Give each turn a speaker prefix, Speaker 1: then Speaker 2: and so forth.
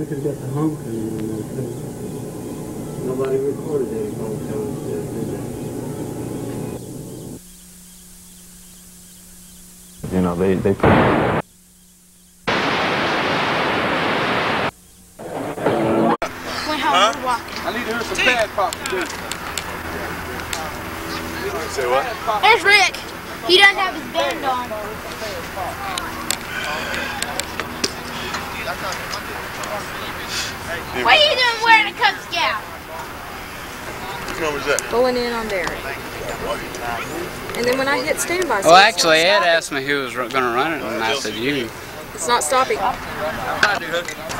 Speaker 1: we could have got the homecoming on there too.
Speaker 2: Nobody recorded any homecoming stuff, did they?
Speaker 3: You know, they, they put
Speaker 4: Went home, we're walking.
Speaker 5: I need to hear some bad pop too.
Speaker 3: Say what?
Speaker 4: There's Rick. He doesn't have his band on. What are you doing wearing a Cub Scout?
Speaker 3: Which number is that?
Speaker 6: pulling in on Derek. And then when I hit standby,
Speaker 7: Well, actually, Ed asked me who was going to run it, and I said you.
Speaker 6: it's not stopping.
Speaker 5: I do, Hooky.